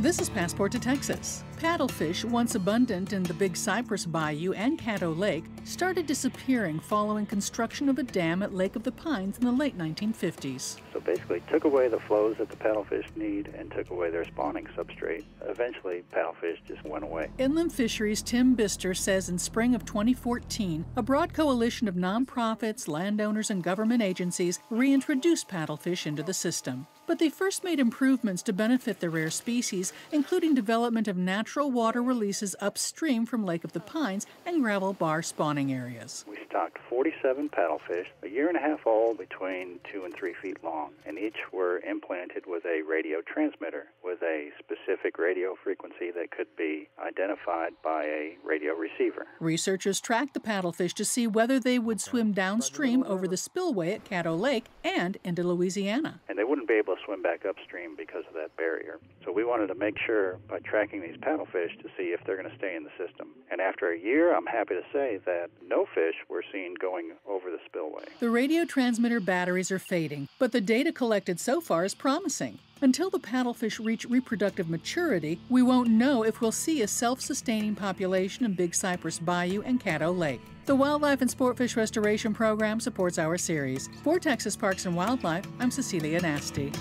This is Passport to Texas. Paddlefish, once abundant in the Big Cypress Bayou and Caddo Lake, started disappearing following construction of a dam at Lake O' the Pines in the late 1950s. So basically, took away the flows that the paddlefish need and took away their spawning substrate. Eventually, paddlefish just went away. Inland Fisheries Tim Bister says in spring of 2014, a broad coalition of nonprofits, landowners, and government agencies reintroduced paddlefish into the system. But they first made improvements to benefit the rare species, including development of natural water releases upstream from Lake O' the Pines and gravel bar spawning areas. We stocked 47 paddlefish, a year and a half old, between two and three feet long, and each were implanted with a radio transmitter with a specific radio frequency that could be identified by a radio receiver. Researchers tracked the paddlefish to see whether they would swim downstream over the spillway at Caddo Lake and into Louisiana. They wouldn't be able to swim back upstream because of that barrier. So we wanted to make sure by tracking these paddlefish to see if they're going to stay in the system. And after a year, I'm happy to say that no fish were seen going over the spillway. The radio transmitter batteries are fading, but the data collected so far is promising. Until the paddlefish reach reproductive maturity, we won't know if we'll see a self sustaining population in Big Cypress Bayou and Caddo Lake. The Wildlife and Sportfish Restoration Program supports our series. For Texas Parks and Wildlife, I'm Cecilia Nasti.